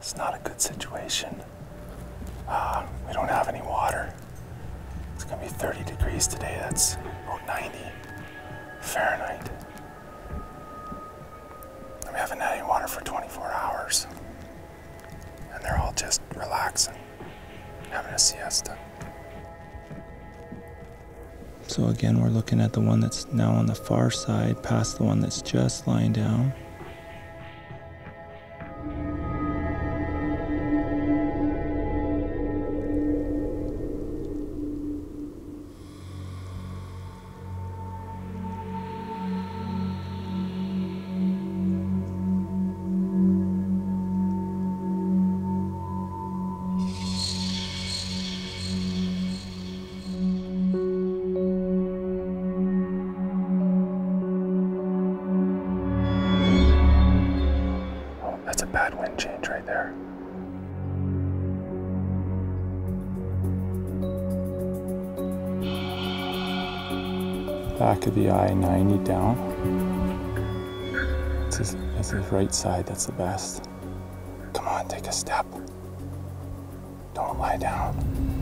It's not a good situation. Uh, we don't have any water. It's gonna be 30 degrees today. That's about 90 Fahrenheit. And we haven't had any water for 24 hours. And they're all just relaxing, having a siesta. So again, we're looking at the one that's now on the far side, past the one that's just lying down. That's wind change right there. Back of the eye 90 down. This is, this is right side, that's the best. Come on, take a step. Don't lie down.